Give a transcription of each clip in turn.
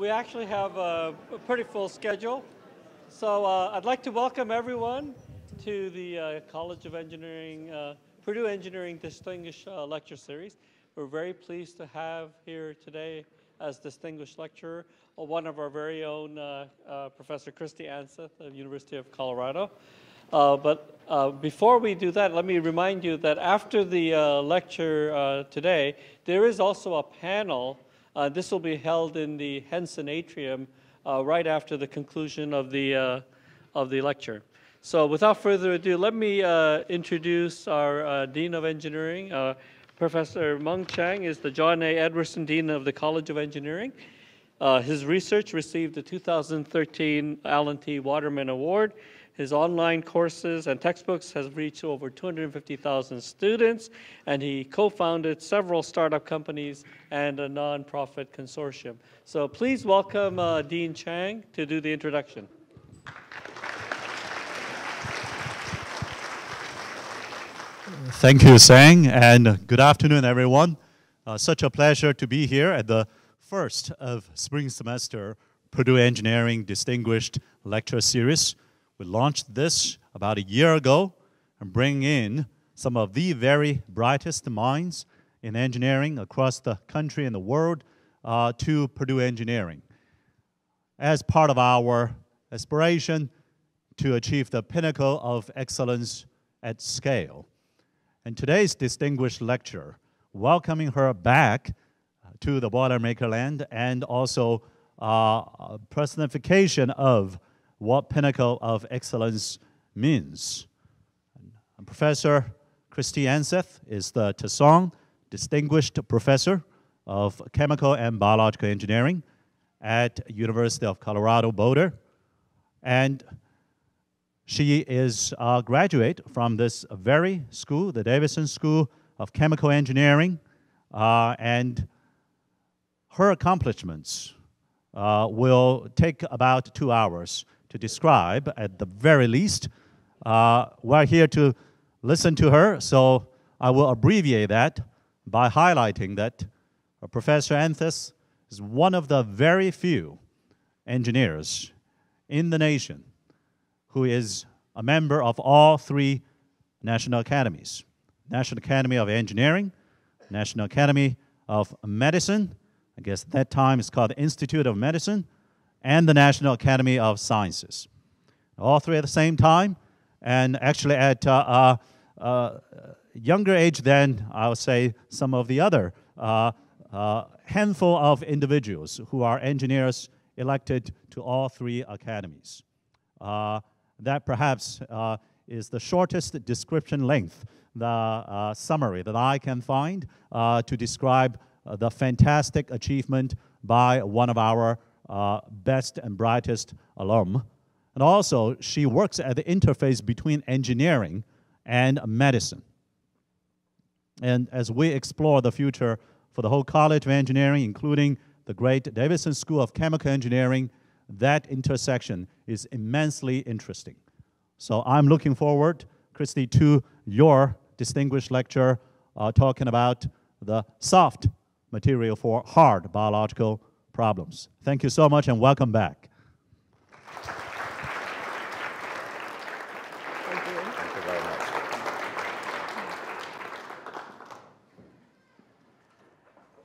we actually have a, a pretty full schedule. So uh, I'd like to welcome everyone to the uh, College of Engineering, uh, Purdue Engineering Distinguished uh, Lecture Series. We're very pleased to have here today as distinguished lecturer uh, one of our very own uh, Professor Kristi Anseth of University of Colorado. but before we do that, let me remind you that after the lecture today, there is also a panel uh, this will be held in the Henson Atrium uh, right after the conclusion of the, uh, of the lecture. So without further ado, let me uh, introduce our uh, Dean of Engineering. Uh, Professor Mung Chiang is the John A. Edwardson Dean of the College of Engineering. his research received the 2013 Alan T. Waterman Award his online courses and textbooks has reached over 250,000 students, and he co-founded several startup companies and a nonprofit consortium. So please welcome uh, Dean Chiang to do the introduction. Thank you, Sang, and good afternoon, everyone. Uh, such a pleasure to be here at the first of spring semester Purdue Engineering Distinguished Lecture Series. We launched this about a year ago and bring in some of the very brightest minds in engineering across the country and the world uh, to Purdue Engineering as part of our aspiration to achieve the pinnacle of excellence at scale. And today's distinguished lecture, welcoming her back to the Boilermaker land and also uh, personification of what pinnacle of excellence means. And Professor Kristi Anseth is the Tisone Distinguished Professor of Chemical and Biological Engineering at University of Colorado Boulder. And she is a graduate from this very school, the Davidson School of Chemical Engineering, uh, and her accomplishments uh, will take about two hours to describe at the very least. Uh, we're here to listen to her, so I will abbreviate that by highlighting that Professor Anseth is one of the very few engineers in the nation who is a member of all three national academies National Academy of Engineering, National Academy of Medicine, I guess that time it's called the Institute of Medicine, and the National Academy of Sciences. All three at the same time, and actually at uh, uh, uh, younger age than I would say some of the other uh, uh, handful of individuals who are engineers elected to all three academies. Uh, that perhaps is the shortest description length, the summary that I can find to describe the fantastic achievement by one of our uh, best and brightest alum. And also, she works at the interface between engineering and medicine. And as we explore the future for the whole College of Engineering, including the great Davidson School of Chemical Engineering, that intersection is immensely interesting. So I'm looking forward, Kristi, to your distinguished lecture uh, talking about the soft material for hard biological problems. Thank you so much and welcome back. Thank you. Thank you very much.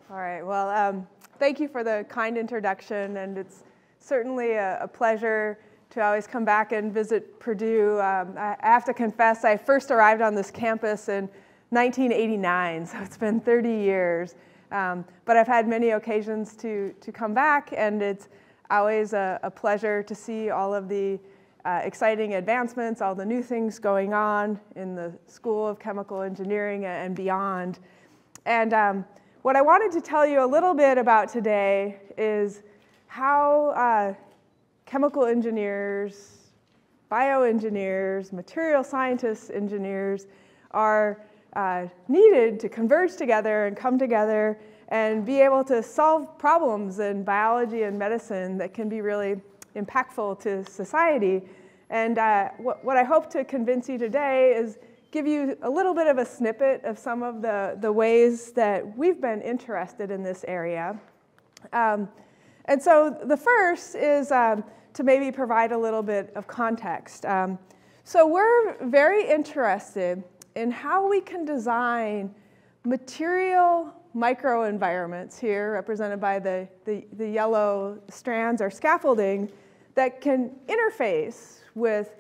All right, well, um, thank you for the kind introduction, and it's certainly a, a, pleasure to always come back and visit Purdue. Um, I, I have to confess, I first arrived on this campus in 1989, so it's been 30 years. Um, but I've had many occasions to, to come back, and it's always a, a pleasure to see all of the uh, exciting advancements, all the new things going on in the School of Chemical Engineering and beyond. And um, what I wanted to tell you a little bit about today is how uh, chemical engineers, bioengineers, material scientists engineers are uh, needed to converge together and come together and be able to solve problems in biology and medicine that can be really impactful to society. And uh, what, what I hope to convince you today is give you a little bit of a snippet of some of the, the ways that we've been interested in this area. Um, And so the first is um, to maybe provide a little bit of context. Um, so we're very interested in how we can design material microenvironments here, represented by the, the, the yellow strands or scaffolding, that can interface with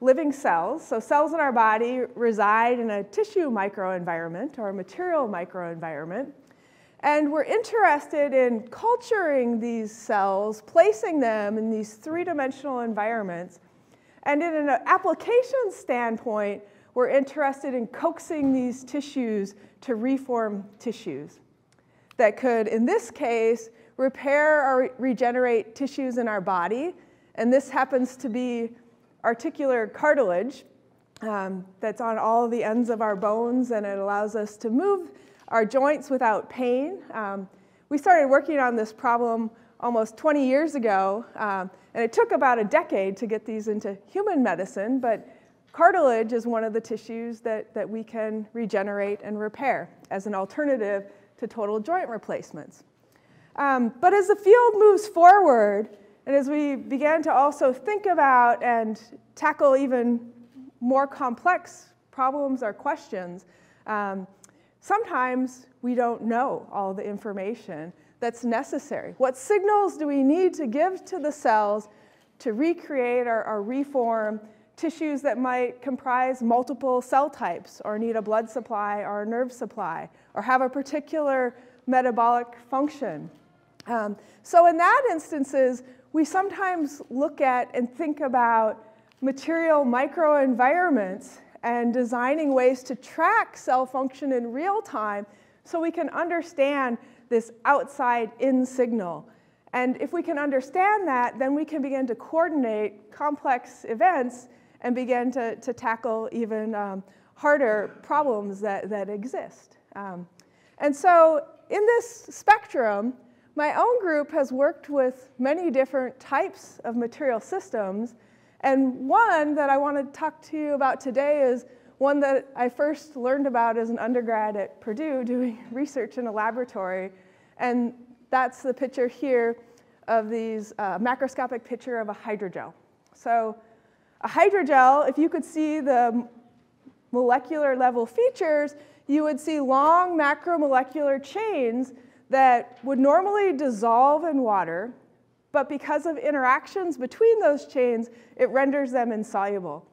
living cells. So cells in our body reside in a tissue microenvironment or a material microenvironment. And we're interested in culturing these cells, placing them in these three-dimensional environments. And in an application standpoint, we're interested in coaxing these tissues to reform tissues that could, in this case, repair or regenerate tissues in our body. And this happens to be articular cartilage um, that's on all the ends of our bones, and it allows us to move our joints without pain. Um, we started working on this problem almost 20 years ago, um, and it took about a decade to get these into human medicine, but cartilage is one of the tissues that, that we can regenerate and repair as an alternative to total joint replacements. Um, but as the field moves forward, and as we began to also think about and tackle even more complex problems or questions, um, sometimes we don't know all the information that's necessary. What signals do we need to give to the cells to recreate or, or, reform tissues that might comprise multiple cell types or need a blood supply or a nerve supply or have a particular metabolic function? Um, so in that instances, we sometimes look at and think about material microenvironments and designing ways to track cell function in real time so we can understand this outside in signal. And if we can understand that, then we can begin to coordinate complex events and begin to, to tackle even um, harder problems that, that exist. Um, and so in this spectrum, my own group has worked with many different types of material systems and one that I want to talk to you about today is one that I first learned about as an undergrad at Purdue doing research in a laboratory. And that's the picture here of these uh, macroscopic picture of a hydrogel. So a hydrogel, if you could see the molecular level features, you would see long macromolecular chains that would normally dissolve in water but because of interactions between those chains, it renders them insoluble.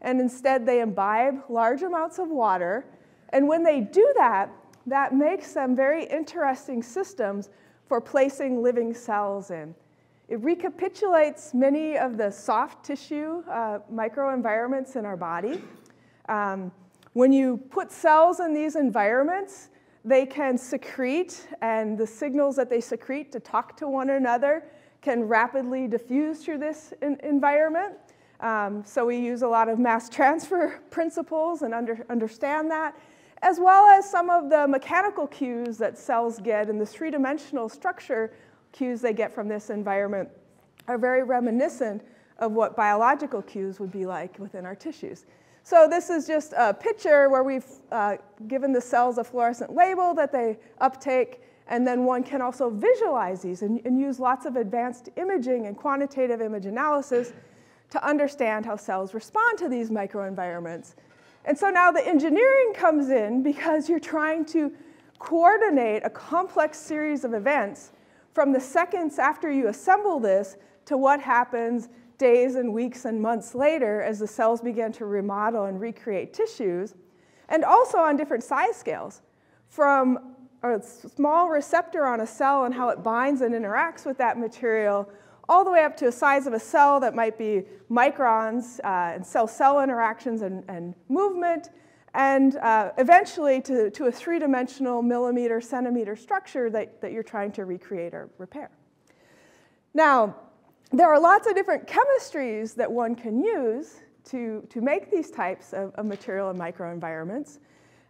And instead, they imbibe large amounts of water. And when they do that, that makes them very interesting systems for placing living cells in. It recapitulates many of the soft tissue uh, microenvironments in our body. Um, when you put cells in these environments, they can secrete, and the signals that they secrete to talk to one another can rapidly diffuse through this environment. Um, so we use a lot of mass transfer principles and under understand that, as well as some of the mechanical cues that cells get in the three-dimensional structure cues they get from this environment are very reminiscent of what biological cues would be like within our tissues. So this is just a picture where we've uh, given the cells a fluorescent label that they uptake and then one can also visualize these and, and, use lots of advanced imaging and quantitative image analysis to understand how cells respond to these microenvironments. And so now the engineering comes in because you're trying to coordinate a complex series of events from the seconds after you assemble this to what happens days and weeks and months later as the cells begin to remodel and recreate tissues, and also on different size scales, from a small receptor on a cell and how it binds and interacts with that material, all the way up to a size of a cell that might be microns uh, and cell-cell interactions and, and movement, and uh, eventually to, to a three-dimensional millimeter, centimeter structure that, that you're trying to recreate or repair. Now, there are lots of different chemistries that one can use to, to make these types of, of material and microenvironments.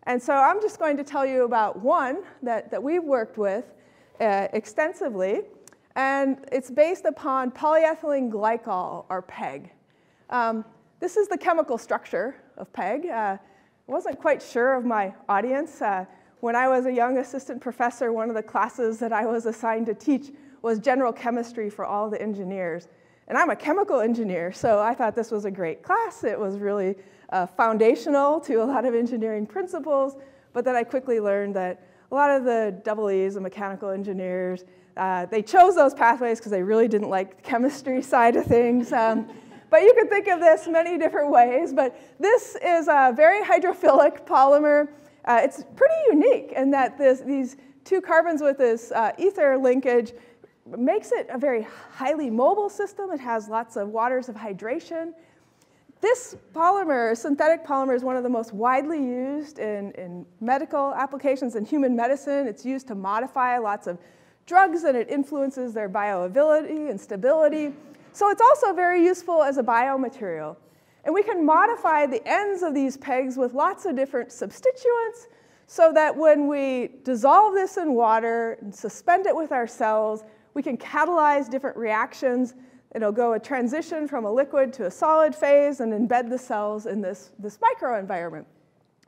And so I'm just going to tell you about one that, that we've worked with uh, extensively, and it's based upon polyethylene glycol, or PEG. Um, this is the chemical structure of PEG. Uh, I wasn't quite sure of my audience. Uh, when I was a young assistant professor, one of the classes that I was assigned to teach was general chemistry for all the engineers. And I'm a chemical engineer, so I thought this was a great class. It was really uh, foundational to a lot of engineering principles, but then I quickly learned that a lot of the double E's, the mechanical engineers, uh, they chose those pathways because they really didn't like the chemistry side of things. Um, but you can think of this many different ways. But this is a very hydrophilic polymer. Uh, it's pretty unique in that this, these two carbons with this uh, ether linkage makes it a very highly mobile system. It has lots of waters of hydration. This polymer, synthetic polymer, is one of the most widely used in, in medical applications in human medicine. It's used to modify lots of drugs and it influences their bioavailability and stability. So it's also very useful as a biomaterial. And we can modify the ends of these pegs with lots of different substituents so that when we dissolve this in water and suspend it with our cells, we can catalyze different reactions. It'll go a transition from a liquid to a solid phase and embed the cells in this, this microenvironment.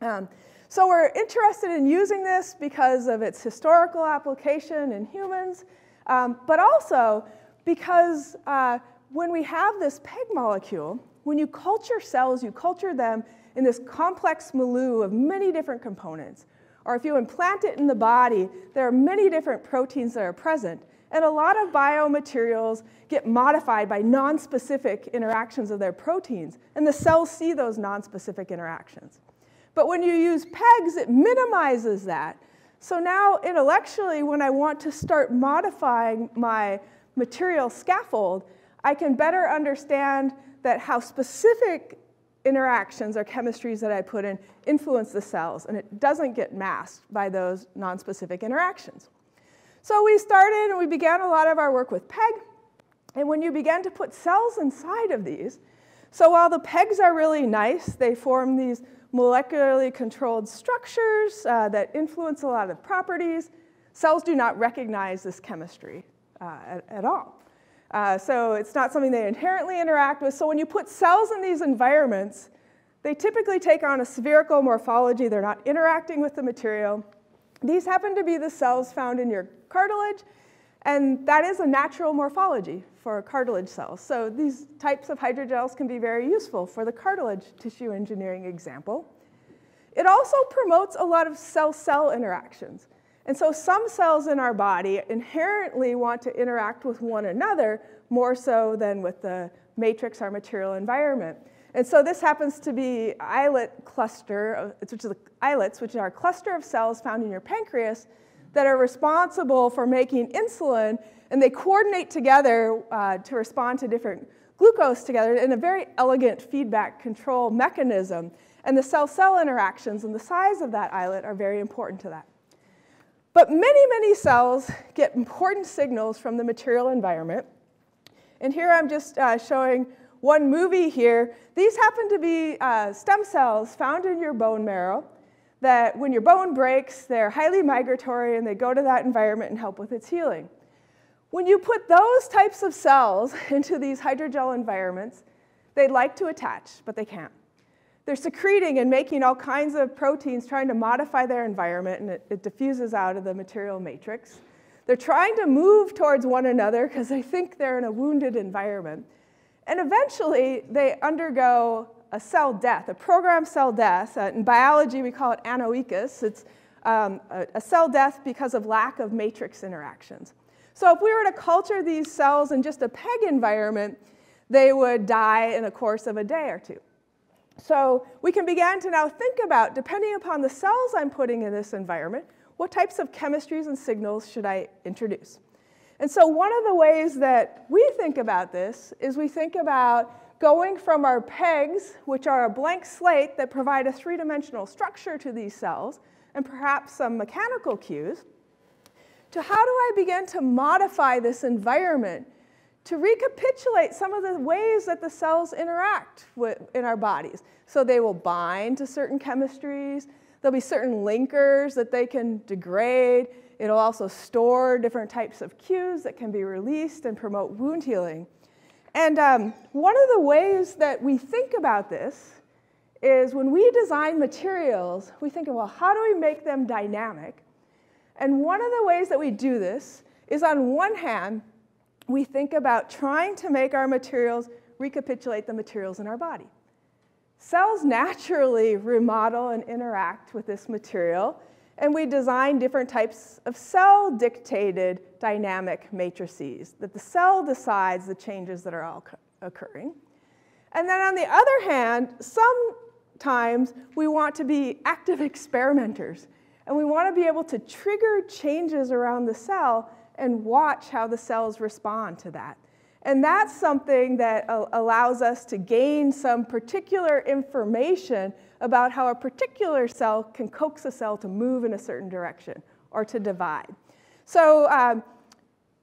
Um, so we're interested in using this because of its historical application in humans, um, but also because uh, when we have this PEG molecule, when you culture cells, you culture them in this complex milieu of many different components. Or if you implant it in the body, there are many different proteins that are present. And a lot of biomaterials get modified by nonspecific interactions of their proteins, and the cells see those nonspecific interactions. But when you use PEGs, it minimizes that. So now, intellectually, when I want to start modifying my material scaffold, I can better understand that how specific interactions or chemistries that I put in influence the cells, and it doesn't get masked by those nonspecific interactions. So we started and we began a lot of our work with PEG. And when you began to put cells inside of these, so while the PEGs are really nice, they form these molecularly controlled structures uh, that influence a lot of properties, cells do not recognize this chemistry at, at, all. Uh, so it's not something they inherently interact with. So when you put cells in these environments, they typically take on a spherical morphology. They're not interacting with the material. These happen to be the cells found in your cartilage, and that is a natural morphology for cartilage cells. So these types of hydrogels can be very useful for the cartilage tissue engineering example. It also promotes a lot of cell-cell interactions. And so some cells in our body inherently want to interact with one another more so than with the matrix, our material environment. And so this happens to be islet cluster, which is the islets, which are a cluster of cells found in your pancreas that are responsible for making insulin, and they coordinate together uh, to respond to different glucose together in a very elegant feedback control mechanism. And the cell cell interactions and the size of that islet are very important to that. But many, many cells get important signals from the material environment. And here I'm just uh, showing one movie here. These happen to be uh, stem cells found in your bone marrow that when your bone breaks, they're highly migratory and they go to that environment and help with its healing. When you put those types of cells into these hydrogel environments, they'd like to attach, but they can't. They're secreting and making all kinds of proteins trying to modify their environment, and it, it diffuses out of the material matrix. They're trying to move towards one another because they think they're in a wounded environment. And eventually, they undergo a cell death, a programmed cell death. Uh, in biology, we call it anoikis. It's um, a, a, cell death because of lack of matrix interactions. So if we were to culture these cells in just a PEG environment, they would die in a course of a day or two. So we can begin to now think about, depending upon the cells I'm putting in this environment, what types of chemistries and signals should I introduce? And so one of the ways that we think about this is we think about going from our pegs, which are a blank slate that provide a three-dimensional structure to these cells, and perhaps some mechanical cues, to how do I begin to modify this environment to recapitulate some of the ways that the cells interact with, in our bodies. So they will bind to certain chemistries, there'll be certain linkers that they can degrade, it'll also store different types of cues that can be released and promote wound healing. And um, one of the ways that we think about this is when we design materials, we think of, well, how do we make them dynamic? And one of the ways that we do this is on one hand, we think about trying to make our materials recapitulate the materials in our body. Cells naturally remodel and interact with this material, and we design different types of cell dictated dynamic matrices that the cell decides the changes that are all occurring. And then on the other hand, sometimes we want to be active experimenters, and we want to be able to trigger changes around the cell and watch how the cells respond to that. And that's something that allows us to gain some particular information about how a particular cell can coax a cell to move in a certain direction or to divide. So um,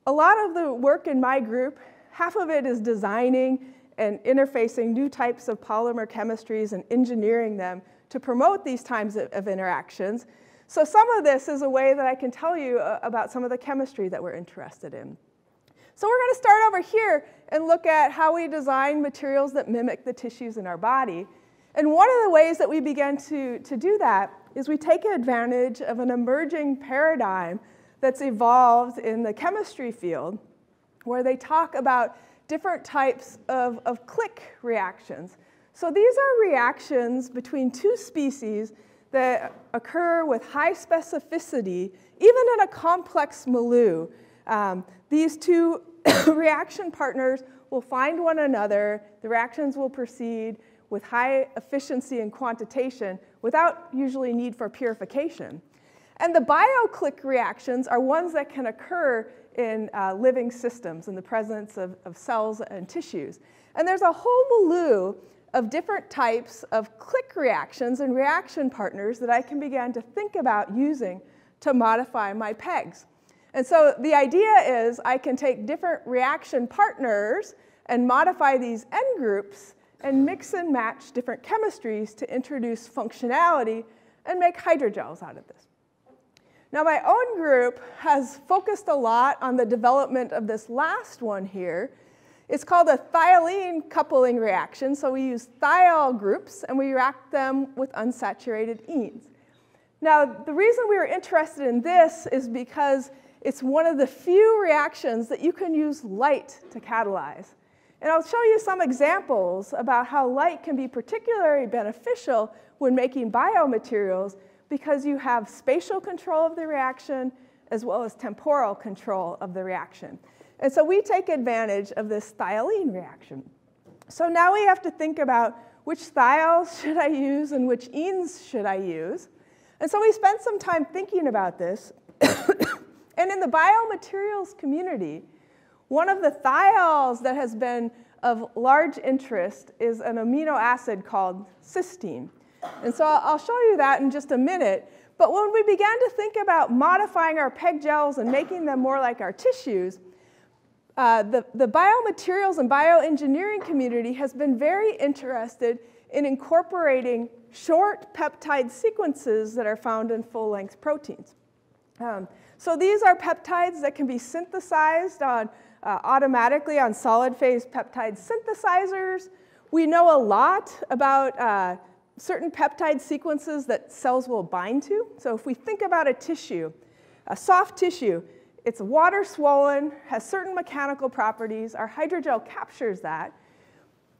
a lot of the work in my group, half of it is designing and interfacing new types of polymer chemistries and engineering them to promote these types of, of interactions. So some of this is a way that I can tell you uh, about some of the chemistry that we're interested in. So we're going to start over here and look at how we design materials that mimic the tissues in our body. And one of the ways that we begin to, to do that is we take advantage of an emerging paradigm that's evolved in the chemistry field, where they talk about different types of, of click reactions. So these are reactions between two species that occur with high specificity, even in a complex milieu. Um, these two reaction partners will find one another, the reactions will proceed with high efficiency and quantitation without usually need for purification. And the bioclick reactions are ones that can occur in uh, living systems in the presence of, of cells and tissues. And there's a whole milieu of different types of click reactions and reaction partners that I can begin to think about using to modify my pegs. And so the idea is I can take different reaction partners and modify these end groups and mix and match different chemistries to introduce functionality and make hydrogels out of this. Now, my own group has focused a lot on the development of this last one here. It's called a thiolene coupling reaction. So we use thiol groups and we react them with unsaturated enes. Now, the reason we were interested in this is because it's one of the few reactions that you can use light to catalyze. And I'll show you some examples about how light can be particularly beneficial when making biomaterials because you have spatial control of the reaction as well as temporal control of the reaction. And so we take advantage of this thiolene reaction. So now we have to think about which thiols should I use and which enes should I use. And so we spent some time thinking about this. And in the biomaterials community, one of the thiols that has been of large interest is an amino acid called cysteine. And so I'll show you that in just a minute. But when we began to think about modifying our peg gels and making them more like our tissues, uh, the, the biomaterials and bioengineering community has been very interested in incorporating short peptide sequences that are found in full-length proteins. Um, so these are peptides that can be synthesized on, uh, automatically on solid phase peptide synthesizers. We know a lot about uh, certain peptide sequences that cells will bind to. So if we think about a tissue, a soft tissue, it's water swollen, has certain mechanical properties. Our hydrogel captures that.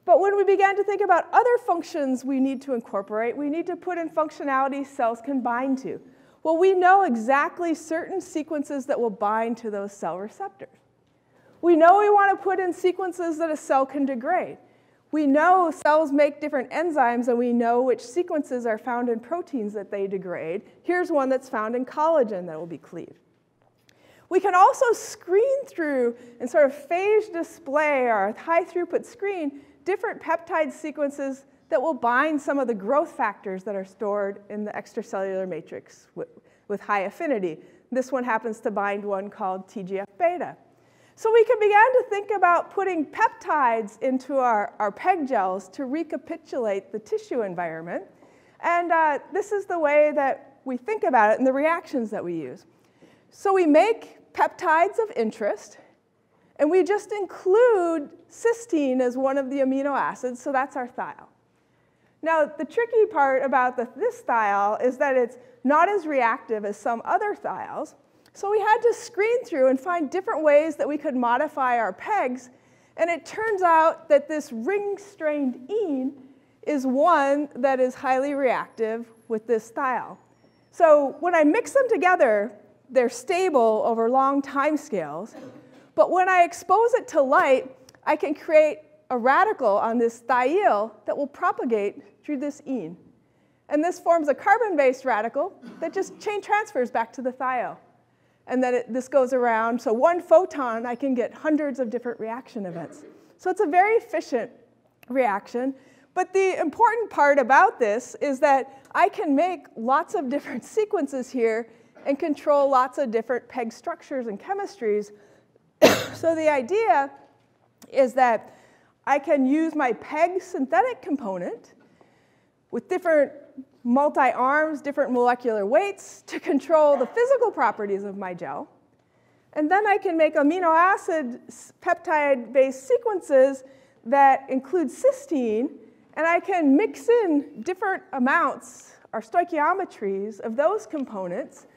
But when we began to think about other functions we need to incorporate, we need to put in functionality cells can bind to. Well, we know exactly certain sequences that will bind to those cell receptors. We know we want to put in sequences that a cell can degrade. We know cells make different enzymes, and we know which sequences are found in proteins that they degrade. Here's one that's found in collagen that will be cleaved. We can also screen through and sort of phage display our high throughput screen different peptide sequences that will bind some of the growth factors that are stored in the extracellular matrix with, with high affinity. This one happens to bind one called TGF-beta. So we can begin to think about putting peptides into our, our PEG gels to recapitulate the tissue environment. And uh, this is the way that we think about it and the reactions that we use. So we make peptides of interest, and we just include cysteine as one of the amino acids, so that's our thiol. Now, the tricky part about the, this thiol is that it's not as reactive as some other thiols. So we had to screen through and find different ways that we could modify our pegs. And it turns out that this ring-strained ene is one that is highly reactive with this thiol. So when I mix them together, they're stable over long time scales. But when I expose it to light, I can create a radical on this thiol that will propagate through this ene. And this forms a carbon-based radical that just chain transfers back to the thiol. And then it, this goes around. So one photon, I can get hundreds of different reaction events. So it's a very efficient reaction. But the important part about this is that I can make lots of different sequences here and control lots of different PEG structures and chemistries. so the idea is that I can use my PEG synthetic component with different multi-arms, different molecular weights to control the physical properties of my gel. And then I can make amino acid peptide-based sequences that include cysteine, and I can mix in different amounts or stoichiometries of those components.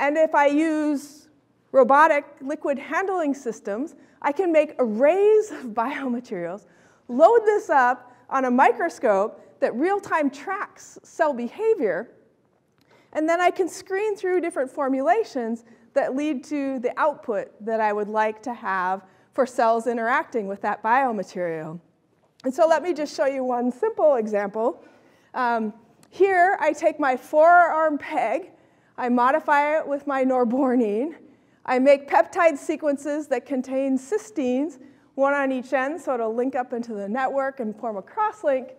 And if I use robotic liquid handling systems, I can make arrays of biomaterials, load this up on a microscope, that real-time tracks cell behavior, and then I can screen through different formulations that lead to the output that I would like to have for cells interacting with that biomaterial. And so let me just show you one simple example. Um, here, I take my four-arm peg, I modify it with my norbornene, I make peptide sequences that contain cysteines, one on each end, so it'll link up into the network and form a crosslink,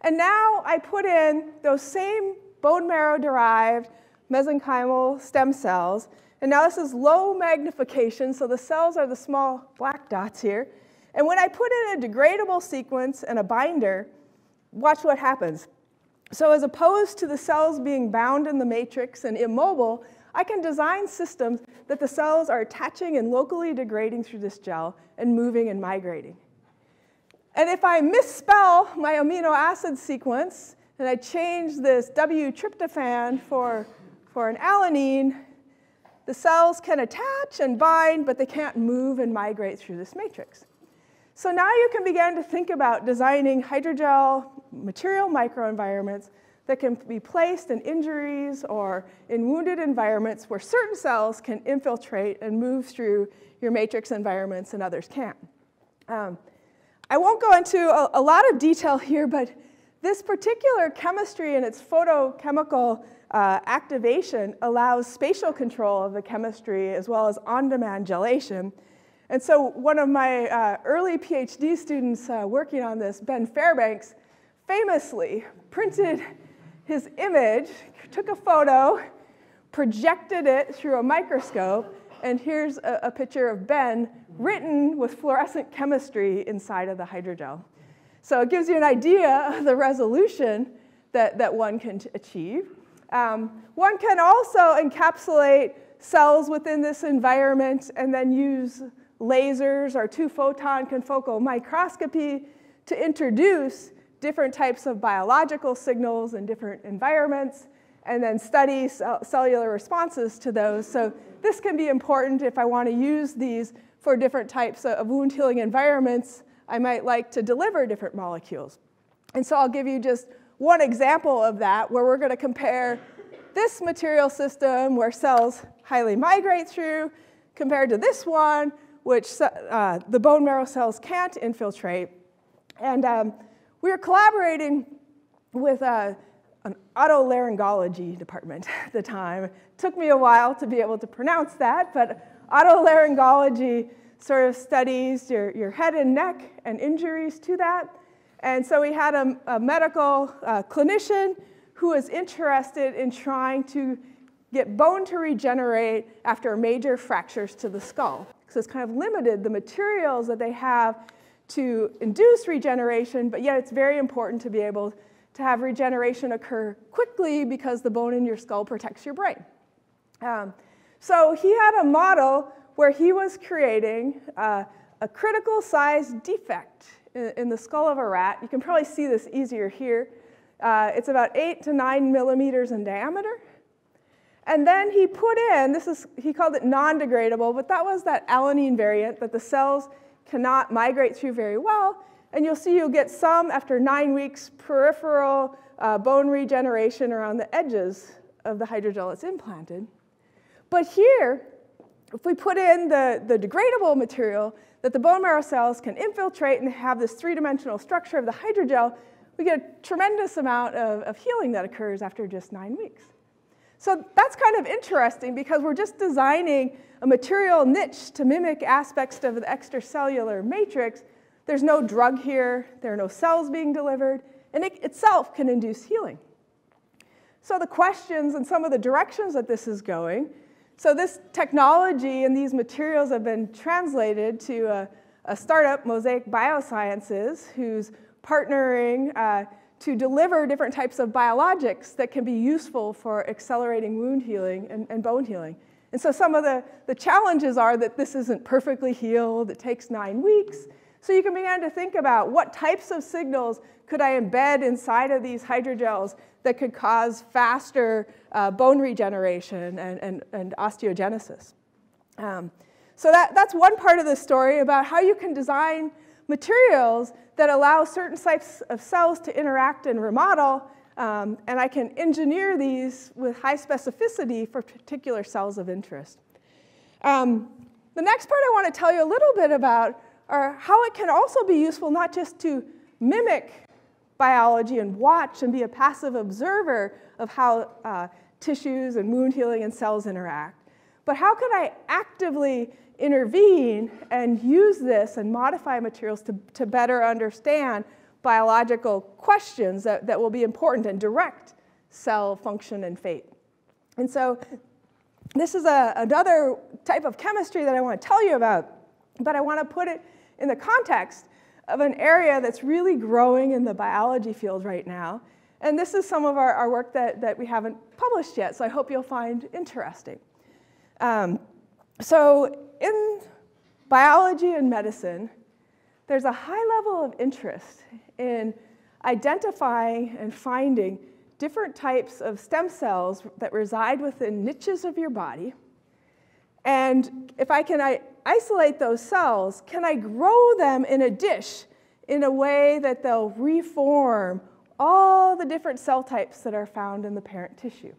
and now I put in those same bone marrow derived mesenchymal stem cells. And now this is low magnification, so the cells are the small black dots here. And when I put in a degradable sequence and a binder, watch what happens. So as opposed to the cells being bound in the matrix and immobile, I can design systems that the cells are attaching and locally degrading through this gel and moving and migrating. And if I misspell my amino acid sequence and I change this W tryptophan for, for an alanine, the cells can attach and bind, but they can't move and migrate through this matrix. So now you can begin to think about designing hydrogel material microenvironments that can be placed in injuries or in wounded environments where certain cells can infiltrate and move through your matrix environments and others can't. Um, I won't go into a, a, lot of detail here, but this particular chemistry and its photochemical uh, activation allows spatial control of the chemistry as well as on-demand gelation. And so one of my uh, early PhD students uh, working on this, Ben Fairbanks, famously printed his image, took a photo, projected it through a microscope, and here's a, a picture of Ben written with fluorescent chemistry inside of the hydrogel. So it gives you an idea of the resolution that, that one can achieve. Um, one can also encapsulate cells within this environment and then use lasers or two-photon confocal microscopy to introduce different types of biological signals in different environments and then study cellular responses to those. So this can be important if I want to use these for different types of wound healing environments. I might like to deliver different molecules. And so I'll give you just one example of that where we're going to compare this material system where cells highly migrate through compared to this one, which uh, the bone marrow cells can't infiltrate. And um, we were collaborating with uh, an otolaryngology department at the time. It took me a while to be able to pronounce that, but otolaryngology sort of studies your, your head and neck and injuries to that. And so we had a, a medical uh, clinician who was interested in trying to get bone to regenerate after major fractures to the skull. So it's kind of limited the materials that they have to induce regeneration, but yet it's very important to be able to have regeneration occur quickly because the bone in your skull protects your brain. Um, so he had a model where he was creating uh, a critical size defect in, in, the skull of a rat. You can probably see this easier here. Uh, it's about eight to nine millimeters in diameter. And then he put in, this is, he called it non-degradable, but that was that alanine variant that the cells cannot migrate through very well. And you'll see you'll get some, after nine weeks, peripheral uh, bone regeneration around the edges of the hydrogel that's implanted. But here, if we put in the, the degradable material that the bone marrow cells can infiltrate and have this three-dimensional structure of the hydrogel, we get a tremendous amount of, of healing that occurs after just nine weeks. So that's kind of interesting because we're just designing a material niche to mimic aspects of the extracellular matrix. There's no drug here, there are no cells being delivered, and it itself can induce healing. So the questions and some of the directions that this is going so this technology and these materials have been translated to a, a startup, Mosaic Biosciences, who's partnering uh, to deliver different types of biologics that can be useful for accelerating wound healing and, and bone healing. And so some of the, the challenges are that this isn't perfectly healed, it takes nine weeks. So you can begin to think about what types of signals could I embed inside of these hydrogels that could cause faster uh, bone regeneration and, and, and osteogenesis. Um, so that, that's one part of the story about how you can design materials that allow certain types of cells to interact and remodel, um, and I can engineer these with high specificity for particular cells of interest. Um, the next part I want to tell you a little bit about are how it can also be useful not just to mimic biology and watch and be a passive observer of how uh, tissues and wound healing and cells interact. But how can I actively intervene and use this and modify materials to, to better understand biological questions that, that will be important and direct cell function and fate? And so this is a, another type of chemistry that I want to tell you about, but I want to put it in the context of an area that's really growing in the biology field right now. And this is some of our, our work that, that we haven't published yet, so I hope you'll find interesting. Um, so in biology and medicine, there's a high level of interest in identifying and finding different types of stem cells that reside within niches of your body. And if I can isolate those cells, can I grow them in a dish in a way that they'll reform all the different cell types that are found in the parent tissue?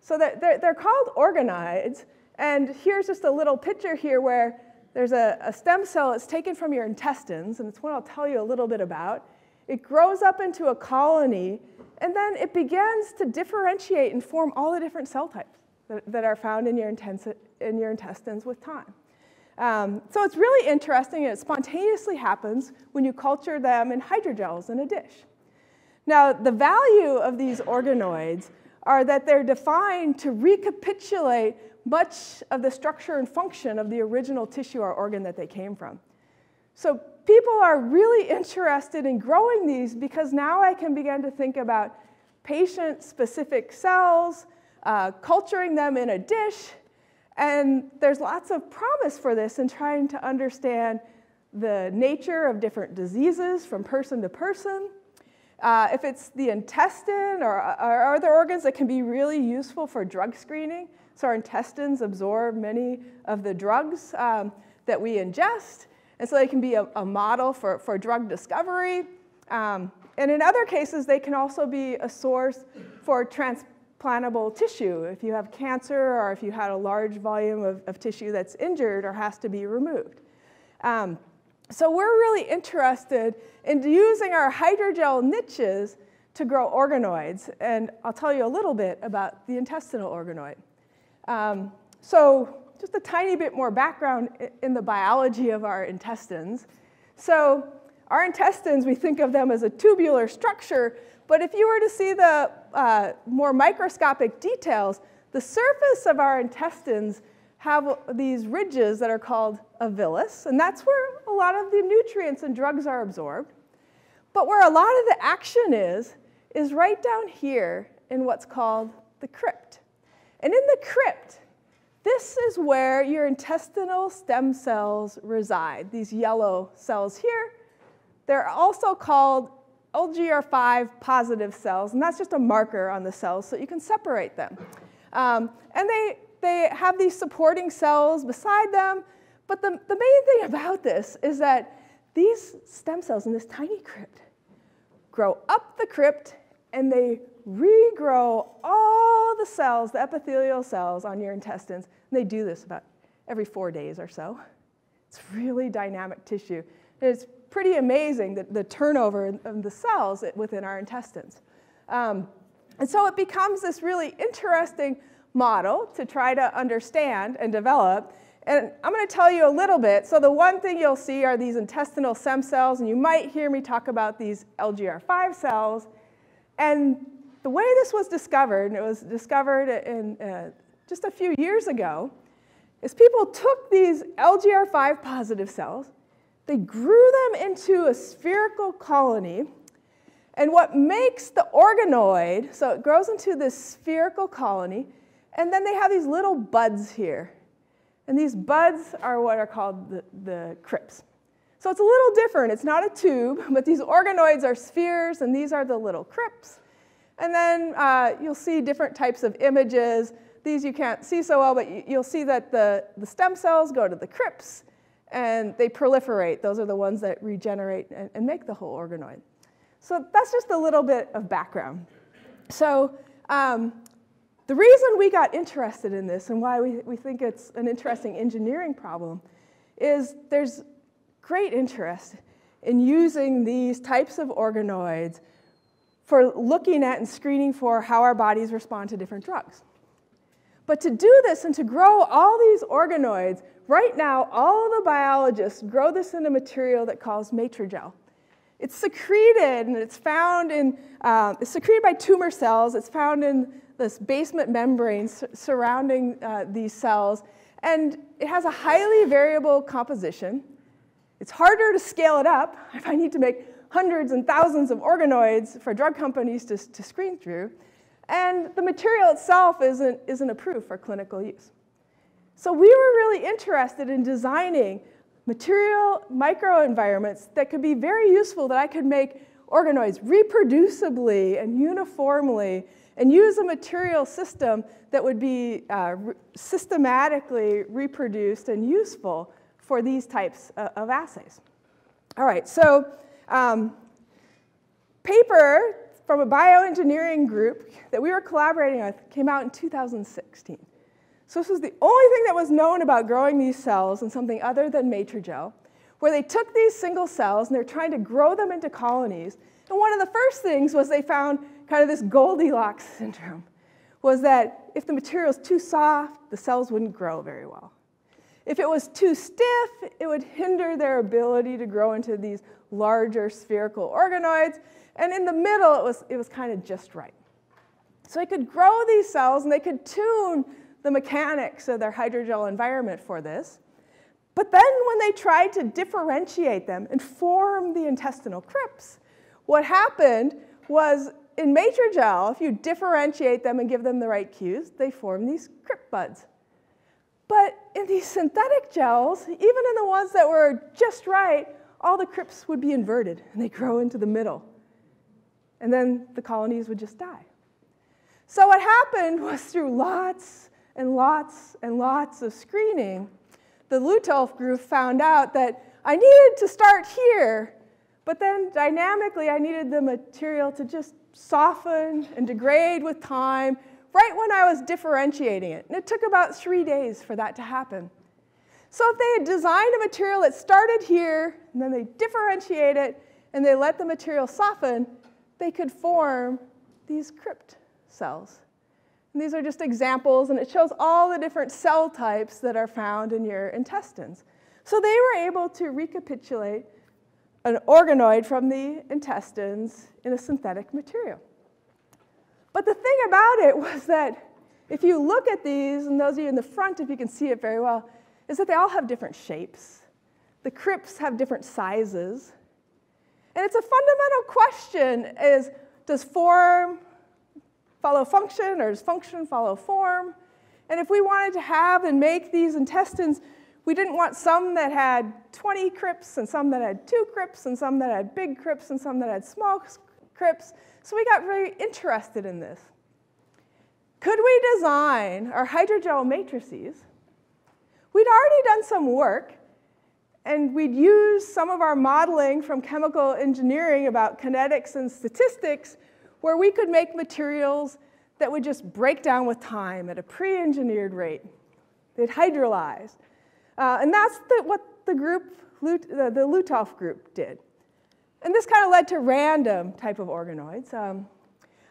So they're, they're called organoids, and here's just a little picture here where there's a, a stem cell that's taken from your intestines, and it's one I'll tell you a little bit about. It grows up into a colony, and then it begins to differentiate and form all the different cell types that, that are found in your, in your intestines with time. Um, so it's really interesting. And it spontaneously happens when you culture them in hydrogels in a dish. Now, the value of these organoids are that they're defined to recapitulate much of the structure and function of the original tissue or organ that they came from. So people are really interested in growing these because now I can begin to think about patient-specific cells, uh, culturing them in a dish, and there's lots of promise for this in trying to understand the nature of different diseases from person to person. Uh, if it's the intestine or, or, other organs that can be really useful for drug screening. So our intestines absorb many of the drugs um, that we ingest. And so they can be a, a model for, for drug discovery. Um, and in other cases, they can also be a source for transplantable tissue if you have cancer or if you had a large volume of, of tissue that's injured or has to be removed. Um, so we're really interested in using our hydrogel niches to grow organoids, and I'll tell you a little bit about the intestinal organoid. Um, so just a tiny bit more background in the biology of our intestines. So our intestines, we think of them as a tubular structure but if you were to see the uh, more microscopic details, the surface of our intestines have these ridges that are called a villus, and that's where a lot of the nutrients and drugs are absorbed. But where a lot of the action is, is right down here in what's called the crypt. And in the crypt, this is where your intestinal stem cells reside, these yellow cells here. They're also called LGR5 positive cells, and that's just a marker on the cells so you can separate them. Um, and they, they have these supporting cells beside them, but the, the main thing about this is that these stem cells in this tiny crypt grow up the crypt and they regrow all the cells, the epithelial cells on your intestines. And they do this about every four days or so. It's really dynamic tissue. And it's pretty amazing that the turnover of the cells within our intestines. Um, and so it becomes this really interesting model to try to understand and develop. And I'm going to tell you a little bit. So the one thing you'll see are these intestinal stem cells, and you might hear me talk about these LGR5 cells. And the way this was discovered, and it was discovered in, uh, just a few years ago, is people took these LGR5 positive cells, they grew them into a spherical colony, and what makes the organoid, so it grows into this spherical colony, and then they have these little buds here. And these buds are what are called the, the crypts. So it's a little different. It's not a tube, but these organoids are spheres, and these are the little crypts. And then uh, you'll see different types of images. These you can't see so well, but you'll see that the, the stem cells go to the crypts, and they proliferate. Those are the ones that regenerate and, and make the whole organoid. So that's just a little bit of background. So um, the reason we got interested in this and why we, we think it's an interesting engineering problem is there's great interest in using these types of organoids for looking at and screening for how our bodies respond to different drugs. But to do this and to grow all these organoids, right now, all the biologists grow this in a material that calls Matrigel. It's secreted and it's found in, uh, it's secreted by tumor cells. It's found in this basement membrane surrounding uh, these cells. And it has a highly variable composition. It's harder to scale it up if I need to make hundreds and thousands of organoids for drug companies to, to screen through. And the material itself isn't, isn't approved for clinical use. So we were really interested in designing material microenvironments that could be very useful that I could make organoids reproducibly and uniformly and use a material system that would be uh, systematically reproduced and useful for these types of, of assays. All right, so um, paper from a bioengineering group that we were collaborating with came out in 2016. So this was the only thing that was known about growing these cells in something other than Matrigel, where they took these single cells and they're trying to grow them into colonies. And one of the first things was they found kind of this Goldilocks syndrome, was that if the material is too soft, the cells wouldn't grow very well. If it was too stiff, it would hinder their ability to grow into these larger spherical organoids. And in the middle, it was, it was kind of just right. So they could grow these cells and they could tune the mechanics of their hydrogel environment for this. But then when they tried to differentiate them and form the intestinal crypts, what happened was in Matrigel, if you differentiate them and give them the right cues, they form these crypt buds. But in these synthetic gels, even in the ones that were just right, all the crypts would be inverted and they grow into the middle. And then the colonies would just die. So what happened was through lots and lots and lots of screening, the Lutolf group found out that I needed to start here, but then dynamically I needed the material to just soften and degrade with time right when I was differentiating it. And it took about three days for that to happen. So if they had designed a material that started here, and then they differentiate it, and they let the material soften, they could form these crypt cells. And these are just examples, and it shows all the different cell types that are found in your intestines. So they were able to recapitulate an organoid from the intestines in a synthetic material. But the thing about it was that if you look at these, and those of you in the front, if you can see it very well, is that they all have different shapes. The crypts have different sizes. And it's a fundamental question is, does form follow function or does function follow form? And if we wanted to have and make these intestines, we didn't want some that had 20 crypts and some that had two crypts and some that had big crypts and some that had small crypts. So we got very interested in this. Could we design our hydrogel matrices? We'd already done some work, and we'd use some of our modeling from chemical engineering about kinetics and statistics where we could make materials that would just break down with time at a pre-engineered rate. They'd hydrolyze. Uh, and that's the, what the group, the, the Lutolf group did. And this kind of led to random type of organoids. Um,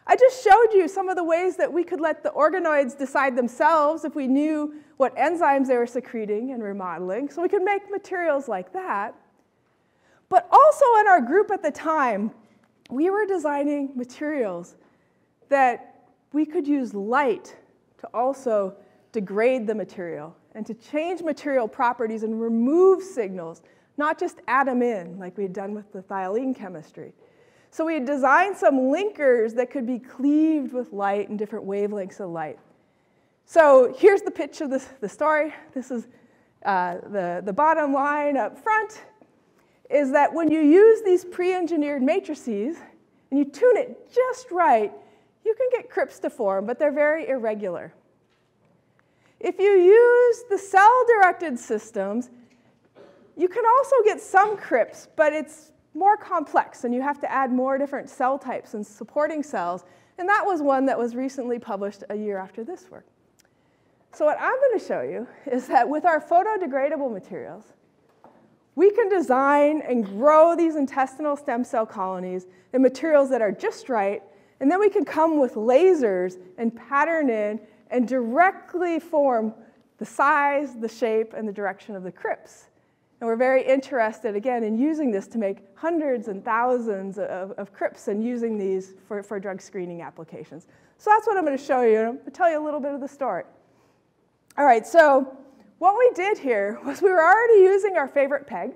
I just showed you some of the ways that we could let the organoids decide themselves if we knew what enzymes they were secreting and remodeling. So we could make materials like that. But also in our group at the time, we were designing materials that we could use light to also degrade the material and to change material properties and remove signals, not just add them in like we had done with the thiolene chemistry. So we had designed some linkers that could be cleaved with light and different wavelengths of light. So here's the pitch of this, the story. This is uh, the, the bottom line up front, is that when you use these pre-engineered matrices and you tune it just right, you can get crypts to form, but they're very irregular. If you use the cell-directed systems, you can also get some crypts, but it's more complex, and you have to add more different cell types and supporting cells. And that was one that was recently published a year after this work. So what I'm going to show you is that with our photodegradable materials, we can design and grow these intestinal stem cell colonies in materials that are just right, and then we can come with lasers and pattern in and directly form the size, the shape, and the direction of the crypts. And we're very interested, again, in using this to make hundreds and thousands of, of and using these for, for drug screening applications. So that's what I'm going to show you. I'm going to tell you a little bit of the story. All right, so what we did here was we were already using our favorite PEG.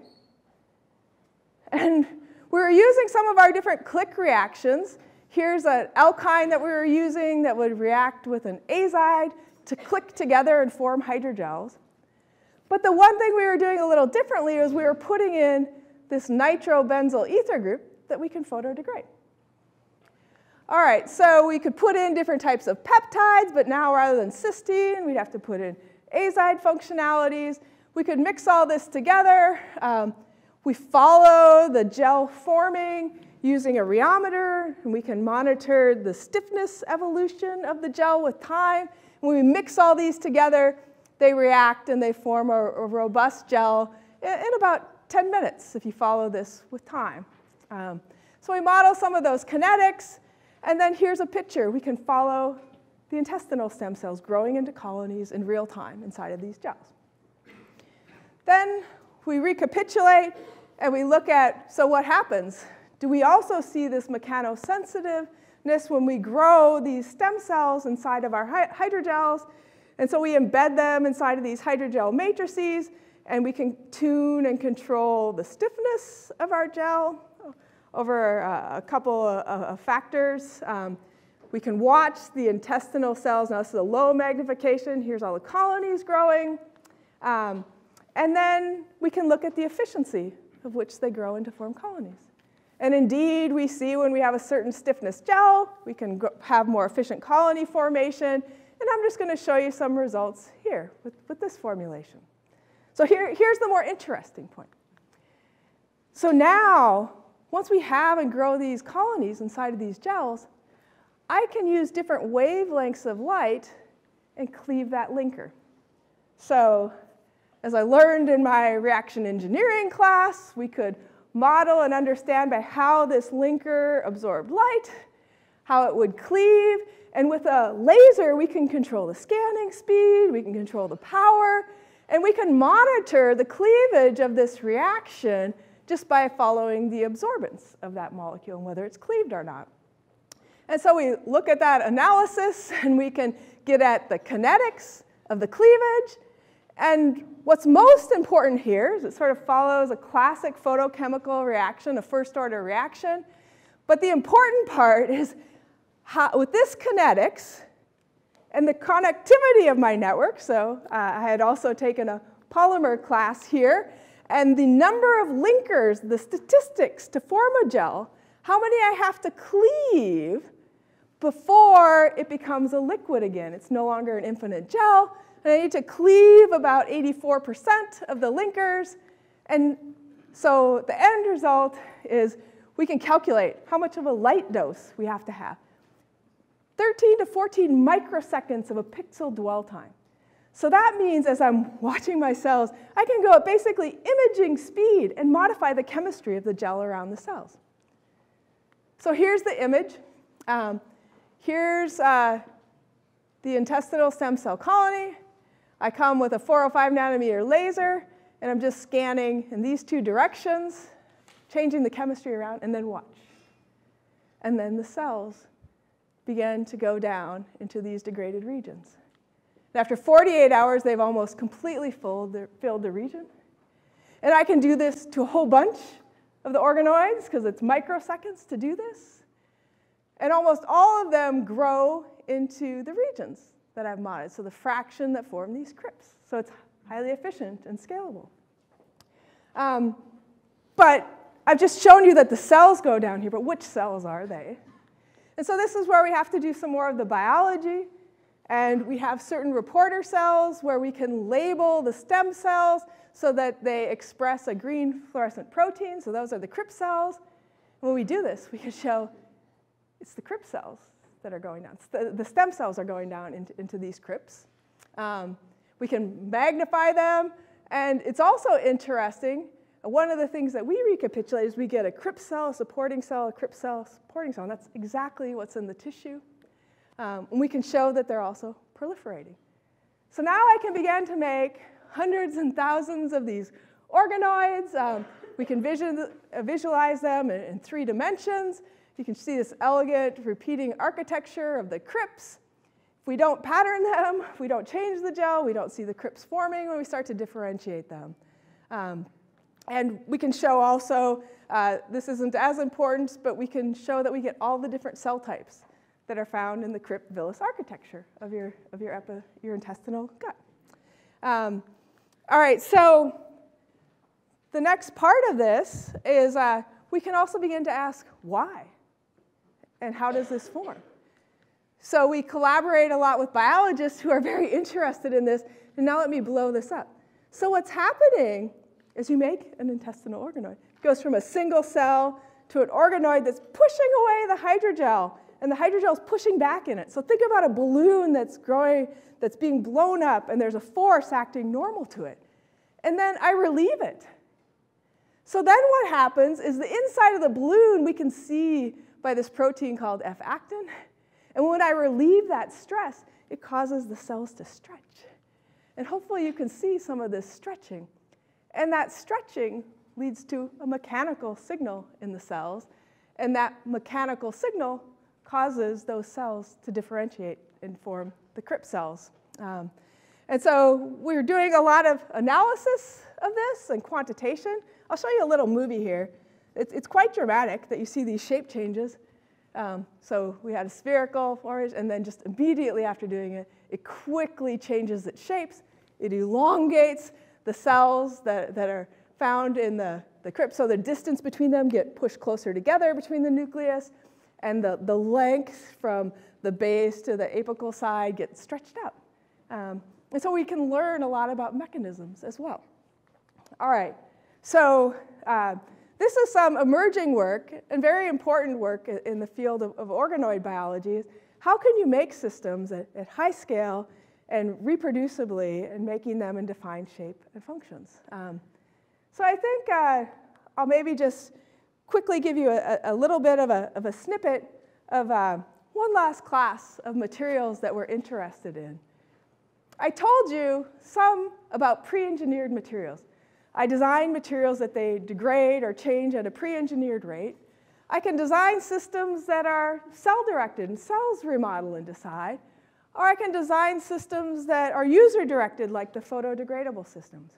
And we were using some of our different click reactions. Here's an alkyne that we were using that would react with an azide to click together and form hydrogels. But the one thing we were doing a little differently was we were putting in this nitrobenzyl ether group that we can photodegrade. All right, so we could put in different types of peptides, but now rather than cysteine, we'd have to put in azide functionalities. We could mix all this together. Um, we follow the gel forming using a rheometer, and we can monitor the stiffness evolution of the gel with time. When we mix all these together, they react and they form a, a robust gel in, in, about 10 minutes if you follow this with time. Um, so we model some of those kinetics, and then here's a picture. We can follow the intestinal stem cells growing into colonies in real time inside of these gels. Then we recapitulate and we look at, so what happens? Do we also see this mechanosensitiveness when we grow these stem cells inside of our hydrogels? And so we embed them inside of these hydrogel matrices, and we can tune and control the stiffness of our gel over a couple of, factors. Um, we can watch the intestinal cells. Now, this is a low magnification. Here's all the colonies growing. Um, and then we can look at the efficiency of which they grow into form colonies. And indeed, we see when we have a certain stiffness gel, we can have more efficient colony formation. And I'm just going to show you some results here with, with this formulation. So here, here's the more interesting point. So now, once we have and grow these colonies inside of these gels, I can use different wavelengths of light and cleave that linker. So as I learned in my reaction engineering class, we could model and understand by how this linker absorbed light, how it would cleave, and with a laser, we can control the scanning speed, we can control the power, and we can monitor the cleavage of this reaction just by following the absorbance of that molecule and whether it's cleaved or not. And so we look at that analysis and we can get at the kinetics of the cleavage. And what's most important here is it sort of follows a classic photochemical reaction, a first order reaction. But the important part is how, with this kinetics and the connectivity of my network, so uh, I had also taken a polymer class here, and the number of linkers, the statistics to form a gel, how many I have to cleave before it becomes a liquid again. It's no longer an infinite gel, and I need to cleave about 84% of the linkers. And so the end result is we can calculate how much of a light dose we have to have. 13 to 14 microseconds of a pixel dwell time. So that means as I'm watching my cells, I can go at basically imaging speed and modify the chemistry of the gel around the cells. So here's the image. Um, here's uh, the intestinal stem cell colony. I come with a 405 nanometer laser, and I'm just scanning in these two directions, changing the chemistry around, and then watch. And then the cells begin to go down into these degraded regions. And after 48 hours, they've almost completely filled the, filled the region. And I can do this to a whole bunch of the organoids because it's microseconds to do this. And almost all of them grow into the regions that I've modded, so the fraction that form these crypts. So it's highly efficient and scalable. Um, but I've just shown you that the cells go down here, but which cells are they? And so this is where we have to do some more of the biology. And we have certain reporter cells where we can label the stem cells so that they express a green fluorescent protein. So those are the crypt cells. When we do this, we can show it's the crypt cells that are going down. The, the, stem cells are going down into, into these crypts. Um, we can magnify them. And it's also interesting, one of the things that we recapitulate is we get a crypt cell, a supporting cell, a crypt cell, supporting cell, and that's exactly what's in the tissue. Um, and we can show that they're also proliferating. So now I can begin to make hundreds and thousands of these organoids. Um, we can uh, visualize them in, in, three dimensions. You can see this elegant repeating architecture of the crypts. If we don't pattern them, if we don't change the gel, we don't see the crypts forming when we start to differentiate them. Um, and we can show also, uh, this isn't as important, but we can show that we get all the different cell types that are found in the crypt villus architecture of your, of your, epi, your intestinal gut. Um, all right, so the next part of this is uh, we can also begin to ask why and how does this form? So we collaborate a lot with biologists who are very interested in this, and now let me blow this up. So what's happening is you make an intestinal organoid. It goes from a single cell to an organoid that's pushing away the hydrogel and the hydrogel is pushing back in it. So think about a balloon that's growing, that's being blown up, and there's a force acting normal to it. And then I relieve it. So then what happens is the inside of the balloon we can see by this protein called F-actin. And when I relieve that stress, it causes the cells to stretch. And hopefully you can see some of this stretching. And that stretching leads to a mechanical signal in the cells. And that mechanical signal causes those cells to differentiate and form the crypt cells. Um, and so we're doing a lot of analysis of this and quantitation. I'll show you a little movie here. It's, it's quite dramatic that you see these shape changes. Um, so we had a spherical orange, and then just immediately after doing it, it quickly changes its shapes. It elongates the cells that, that are found in the, the crypt, so the distance between them get pushed closer together between the nucleus and the, the length from the base to the apical side gets stretched out. Um, and so we can learn a lot about mechanisms as well. All right, so uh, this is some emerging work and very important work in the field of, of organoid biology. How can you make systems at, at, high scale and reproducibly and making them in defined shape and functions? Um, so I think uh, I'll maybe just quickly give you a, a little bit of a, of a snippet of uh, one last class of materials that we're interested in. I told you some about pre-engineered materials. I design materials that they degrade or change at a pre-engineered rate. I can design systems that are cell-directed and cells remodel and decide. Or I can design systems that are user-directed like the photodegradable systems.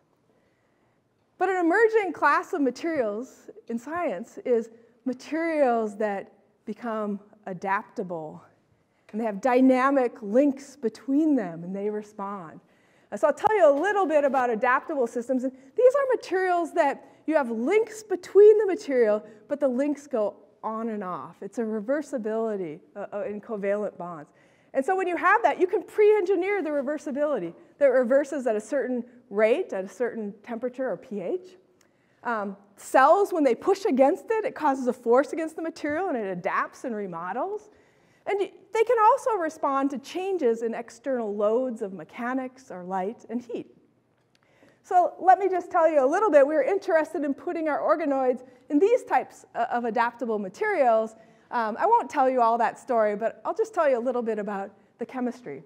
But an emerging class of materials in science is materials that become adaptable and they have dynamic links between them and they respond. So I'll tell you a little bit about adaptable systems. And these are materials that you have links between the material, but the links go on and off. It's a reversibility uh, uh, in covalent bonds. And so when you have that, you can pre-engineer the reversibility that reverses at a certain rate, at a certain temperature or pH. Um, cells, when they push against it, it causes a force against the material and it adapts and remodels. And they can also respond to changes in external loads of mechanics or light and heat. So let me just tell you a little bit. We were interested in putting our organoids in these types of adaptable materials. Um, I won't tell you all that story, but I'll just tell you a little bit about the chemistry.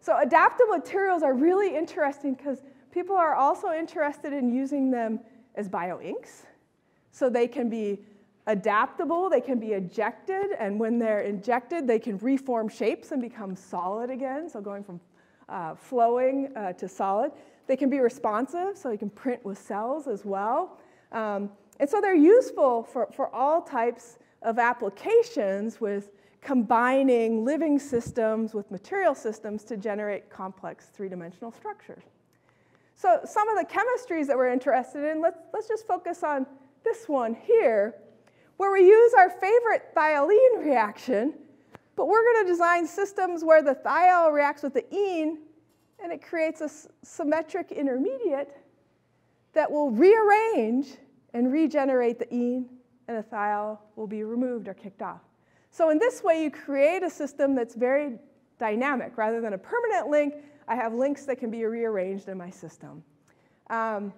So adaptable materials are really interesting because people are also interested in using them as bioinks. So they can be adaptable, they can be ejected, and when they're injected, they can reform shapes and become solid again, so going from uh, flowing uh, to solid. They can be responsive, so you can print with cells as well. Um, and so they're useful for, for all types of applications with combining living systems with material systems to generate complex three-dimensional structures. So some of the chemistries that we're interested in, let's, let's just focus on this one here, where we use our favorite thiolene reaction, but we're going to design systems where the thiol reacts with the ene, and it creates a symmetric intermediate that will rearrange and regenerate the ene, and the thiol will be removed or kicked off. So in this way, you create a system that's very dynamic. Rather than a permanent link, I have links that can be rearranged in my system. Um,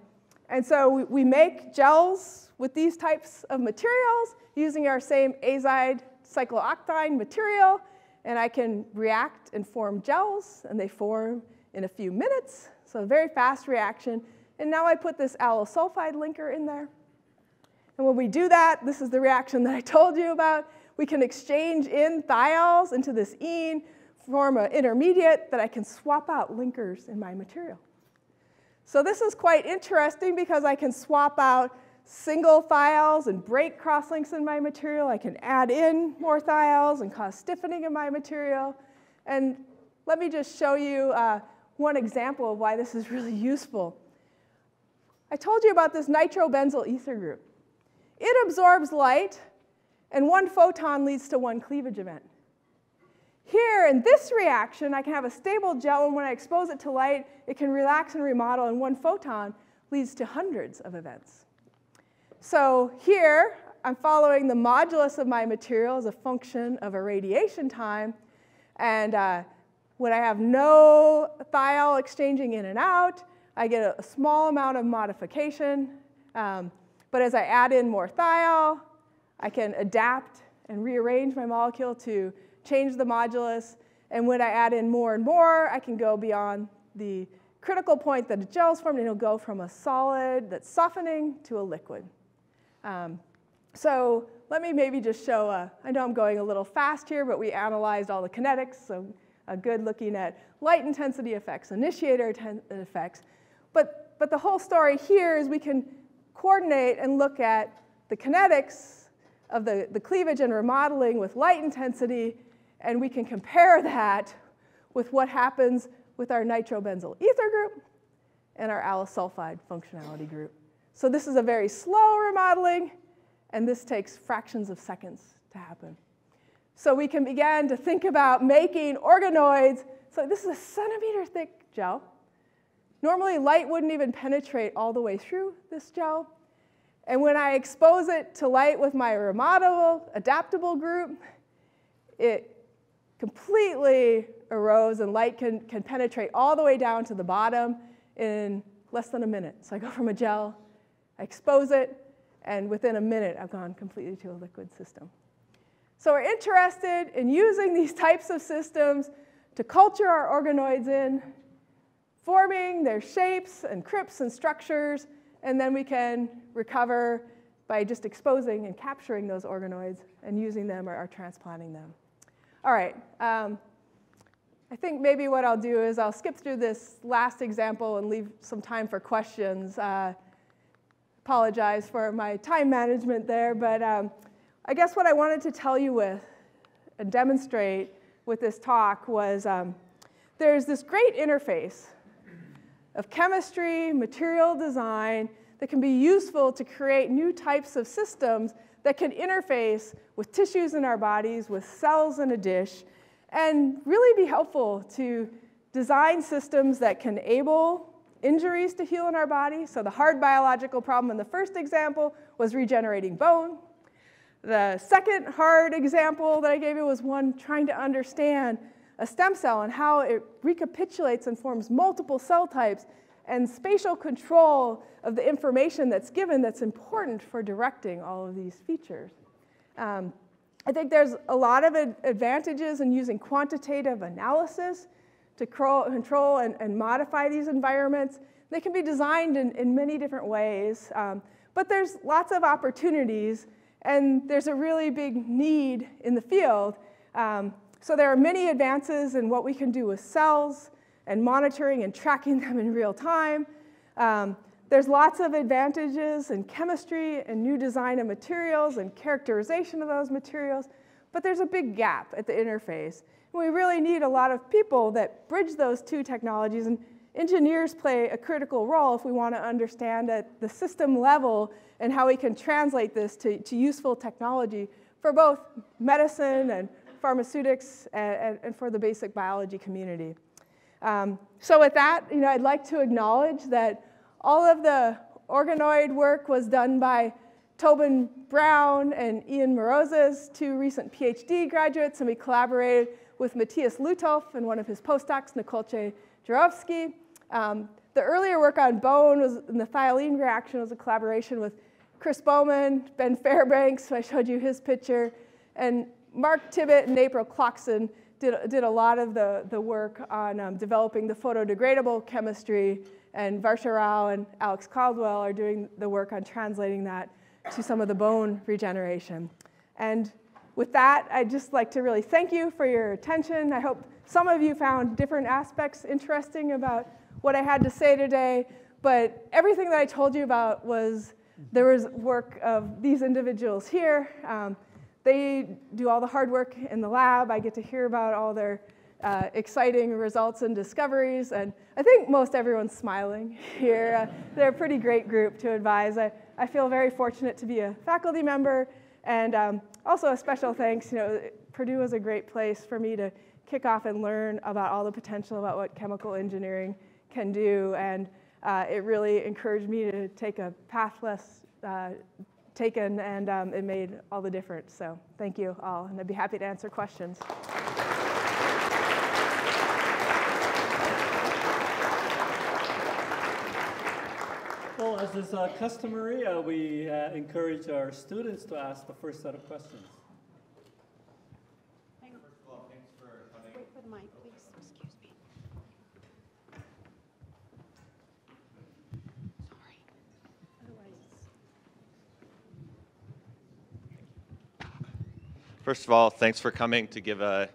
and so we, we, make gels with these types of materials using our same azide cyclooctyne material, and I can react and form gels, and they form in a few minutes, so a very fast reaction. And now I put this allyl sulfide linker in there. And when we do that, this is the reaction that I told you about. We can exchange in thiols into this ene, form an intermediate that I can swap out linkers in my material. So this is quite interesting because I can swap out single thiols and break crosslinks in my material. I can add in more thiols and cause stiffening in my material. And let me just show you uh, one example of why this is really useful. I told you about this nitrobenzyl ether group. It absorbs light, and one photon leads to one cleavage event. Here, in this reaction, I can have a stable gel, and when I expose it to light, it can relax and remodel, and one photon leads to hundreds of events. So here, I'm following the modulus of my material as a function of irradiation time, and uh, when I have no thiol exchanging in and out, I get a, small amount of modification, um, but as I add in more thiol, I can adapt and rearrange my molecule to change the modulus, and when I add in more and more, I can go beyond the critical point that a gel is formed, and it'll go from a solid that's softening to a liquid. Um, so let me maybe just show, a, I know I'm going a little fast here, but we analyzed all the kinetics, so a good looking at light intensity effects, initiator effects. But, but the whole story here is we can coordinate and look at the kinetics of the, the cleavage and remodeling with light intensity and we can compare that with what happens with our nitrobenzyl ether group and our allyl sulfide functionality group. So this is a very slow remodeling, and this takes fractions of seconds to happen. So we can begin to think about making organoids. So this is a centimeter thick gel. Normally, light wouldn't even penetrate all the way through this gel. And when I expose it to light with my remodelable, adaptable group, it completely arose and light can, can penetrate all the way down to the bottom in less than a minute. So I go from a gel, I expose it, and within a minute I've gone completely to a liquid system. So we're interested in using these types of systems to culture our organoids in, forming their shapes and crypts and structures, and then we can recover by just exposing and capturing those organoids and using them or, or transplanting them. All right. Um, I think maybe what I'll do is I'll skip through this last example and leave some time for questions. Uh, apologize for my time management there, but um, I guess what I wanted to tell you with and demonstrate with this talk was um, there's this great interface of chemistry, material design, that can be useful to create new types of systems that can interface with tissues in our bodies, with cells in a dish, and really be helpful to design systems that can enable injuries to heal in our body. So the hard biological problem in the first example was regenerating bone. The second hard example that I gave you was one trying to understand a stem cell and how it recapitulates and forms multiple cell types and spatial control of the information that's given that's important for directing all of these features. Um, I think there's a lot of advantages in using quantitative analysis to control and, and modify these environments. They can be designed in, in many different ways, um, but there's lots of opportunities, and there's a really big need in the field. Um, so there are many advances in what we can do with cells, and monitoring and tracking them in real time. Um, there's lots of advantages in chemistry and new design of materials and characterization of those materials, but there's a big gap at the interface. And we really need a lot of people that bridge those two technologies, and engineers play a critical role if we want to understand at the system level and how we can translate this to, to useful technology for both medicine and pharmaceutics and, and, for the basic biology community. Um, so with that, you know, I'd like to acknowledge that all of the organoid work was done by Tobin Brown and Ian Morozes, two recent PhD graduates, and we collaborated with Matthias Lutolf and one of his postdocs, Nikolce Gjorevski. Um, the earlier work on bone was the thiolene reaction was a collaboration with Chris Bowman, Ben Fairbanks, I showed you his picture, and Mark Tibbitt and April Kloxin did, did a lot of the, the work on um, developing the photodegradable chemistry, and Varsha Rao and Alex Caldwell are doing the work on translating that to some of the bone regeneration. And with that, I'd just like to really thank you for your attention. I hope some of you found different aspects interesting about what I had to say today, but everything that I told you about was there was work of these individuals here. Um, they do all the hard work in the lab. I get to hear about all their uh, exciting results and discoveries. And I think most everyone's smiling here. Uh, they're a pretty great group to advise. I, I feel very fortunate to be a faculty member. And um, also a special thanks, you know, Purdue was a great place for me to kick off and learn about all the potential about what chemical engineering can do. And uh, it really encouraged me to take a path less uh, taken, and um, it made all the difference. So thank you all, and I'd be happy to answer questions. Well, as is uh, customary, uh, we uh, encourage our students to ask the first set of questions. First of all, thanks for coming to give a.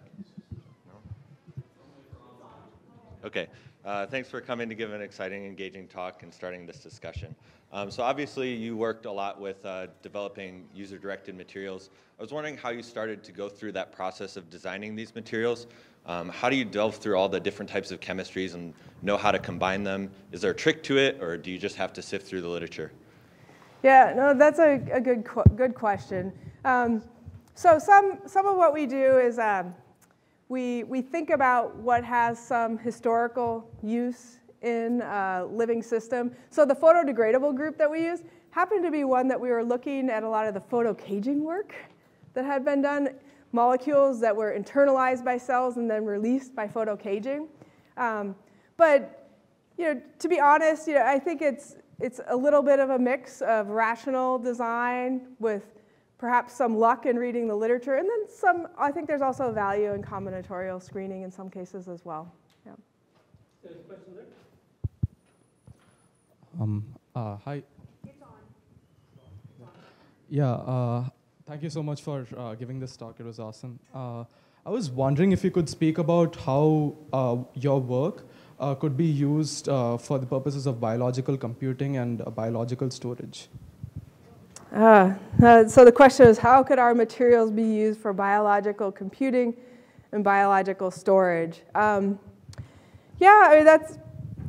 Okay. Uh, thanks for coming to give an exciting, engaging talk and starting this discussion. Um, so obviously you worked a lot with uh, developing user-directed materials. I was wondering how you started to go through that process of designing these materials. Um, how do you delve through all the different types of chemistries and know how to combine them? Is there a trick to it, or do you just have to sift through the literature? Yeah, no, that's a, a good, good question. Um, so some, some of what we do is um, we, we think about what has some historical use in a living system. So the photodegradable group that we use happened to be one that we were looking at a lot of the photo caging work that had been done, molecules that were internalized by cells and then released by photo caging. Um, but you know, to be honest, you know, I think it's, it's a little bit of a mix of rational design with perhaps some luck in reading the literature, and then some, I think there's also value in combinatorial screening in some cases as well. Yeah. There's a question there? Um, uh, hi. Yeah, uh, thank you so much for uh, giving this talk. It was awesome. Uh, I was wondering if you could speak about how uh, your work uh, could be used for the purposes of biological computing and biological storage. Uh, uh, so the question is, how could our materials be used for biological computing and biological storage? Um, yeah, I mean, that's,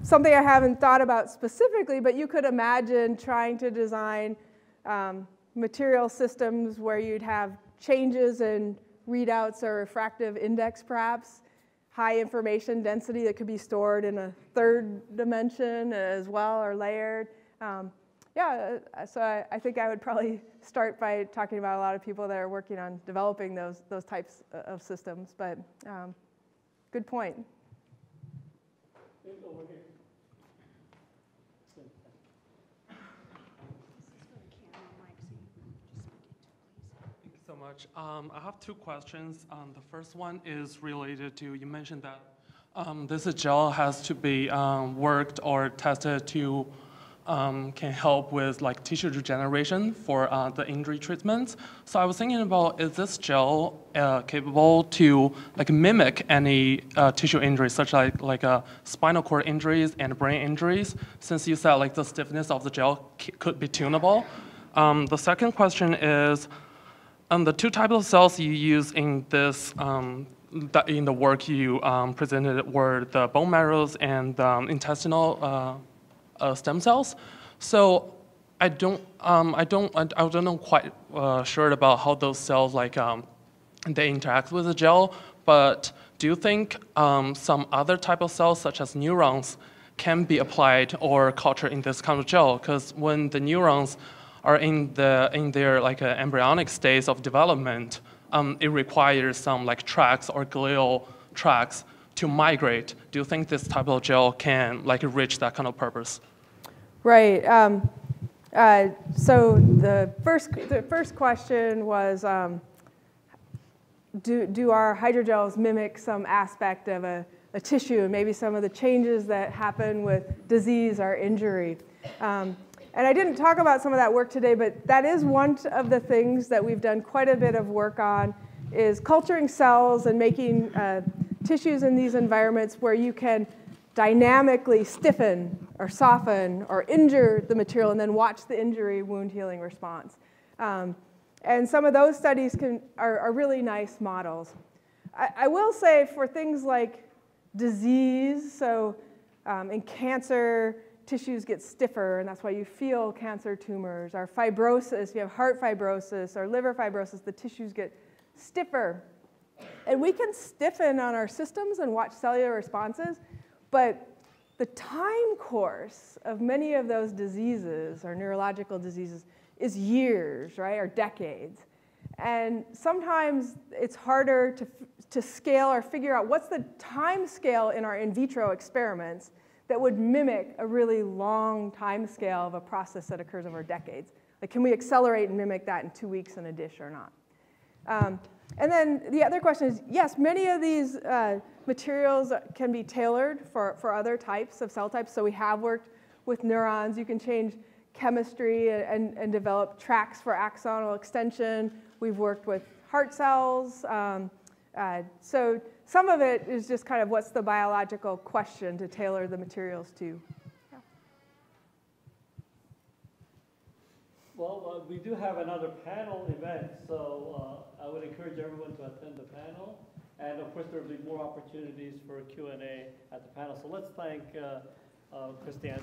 something I haven't thought about specifically, but you could imagine trying to design um, material systems where you'd have changes in readouts or refractive index perhaps, high information density that could be stored in a third dimension as well or layered. Um, yeah, uh, so I, I, think I would probably start by talking about a lot of people that are working on developing those, those types of systems, but um, good point. Excellent. Thank you so much. Um, I have two questions. Um, the first one is related to you mentioned that um, this gel has to be um, worked or tested to um, can help with like tissue regeneration for uh, the injury treatments. So I was thinking about is this gel uh, capable to like mimic any uh, tissue injuries such like like uh, spinal cord injuries and brain injuries? Since you said like the stiffness of the gel could be tunable. Um, the second question is um, the two types of cells you use in this um, in the work you um, presented were the bone marrows and um, intestinal uh, stem cells. So I don't, um, I don't, I, don't know quite uh, sure about how those cells like um, they interact with the gel. But do you think some other type of cells, such as neurons, can be applied or cultured in this kind of gel? Because when the neurons are in, the, in their like uh, embryonic stage of development, um, it requires some like tracks or glial tracks to migrate. Do you think this type of gel can like reach that kind of purpose? Right. Um, uh, so the first, the first question was, um, do, do our hydrogels mimic some aspect of a, a, tissue and maybe some of the changes that happen with disease or injury? Um, and I didn't talk about some of that work today, but that is one of the things that we've done quite a bit of work on is culturing cells and making uh, tissues in these environments where you can dynamically stiffen or soften or injure the material and then watch the injury wound healing response. Um, and some of those studies can, are, are really nice models. I, I, will say for things like disease, so um, in cancer, tissues get stiffer, and that's why you feel cancer tumors. Or fibrosis, you have heart fibrosis or liver fibrosis, the tissues get stiffer. And we can stiffen on our systems and watch cellular responses, but the time course of many of those diseases or neurological diseases is years, right, or decades. And sometimes it's harder to, to scale or figure out what's the time scale in our in vitro experiments that would mimic a really long time scale of a process that occurs over decades. Like, can we accelerate and mimic that in two weeks in a dish or not? Um, and then the other question is, yes, many of these uh, materials can be tailored for, for other types of cell types. So we have worked with neurons. You can change chemistry and, and develop tracks for axonal extension. We've worked with heart cells. Um, uh, so some of it is just kind of what's the biological question to tailor the materials to. Yeah. Well, uh, we do have another panel event, so uh, I would encourage everyone to attend the panel. And of course, there will be more opportunities for Q&A at the panel. So let's thank uh, uh Kristi